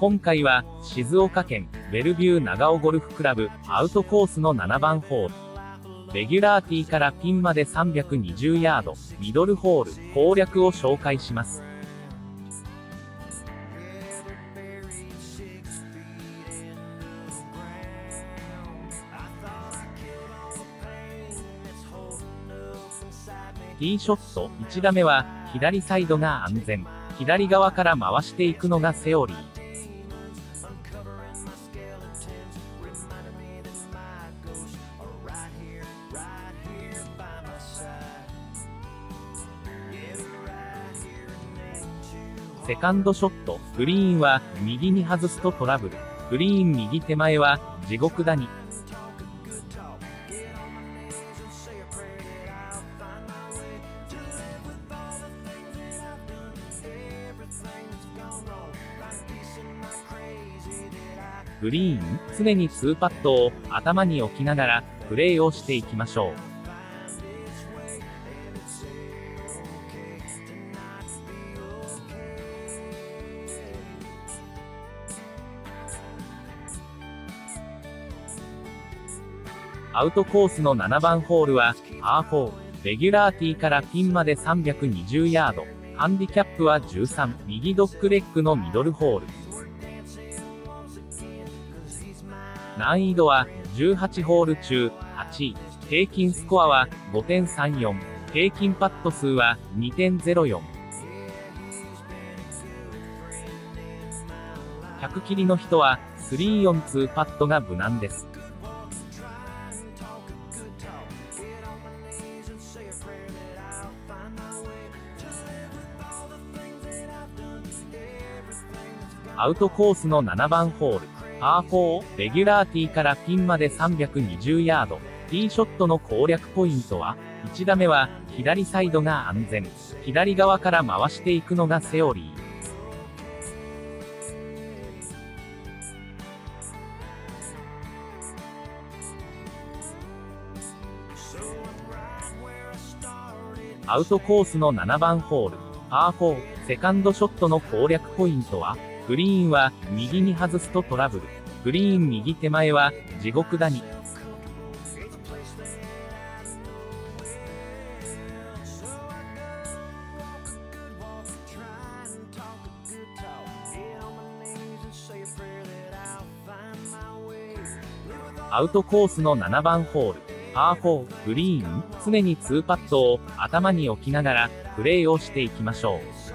今回は、静岡県、ベルビュー長尾ゴルフクラブ、アウトコースの7番ホール。レギュラーティーからピンまで320ヤード、ミドルホール、攻略を紹介します。ティーショット、1打目は、左サイドが安全。左側から回していくのがセオリー。セカンドショット、グリーンは、右に外すとトラブル。グリーン右手前は、地獄谷。グリーン、常に2パットを頭に置きながら、プレーをしていきましょう。アウトコースの7番ホールは、パー4、レギュラーティーからピンまで320ヤード、ハンディキャップは13、右ドッグレッグのミドルホール。難易度は18ホール中8位。平均スコアは5.34。平均パット数は2.04。100切りの人は342パットが無難です。アウトコースの7番ホール。パー4、レギュラーティーからピンまで320ヤード。ティーショットの攻略ポイントは、1打目は、左サイドが安全。左側から回していくのがセオリー。アウトコースの7番ホール。パー4、セカンドショットの攻略ポイントは、グリーンは、右に外すとトラブル。グリーン右手前は、地獄谷。アウトコースの7番ホール。パー4、グリーン、常に2パットを頭に置きながら、プレーをしていきましょう。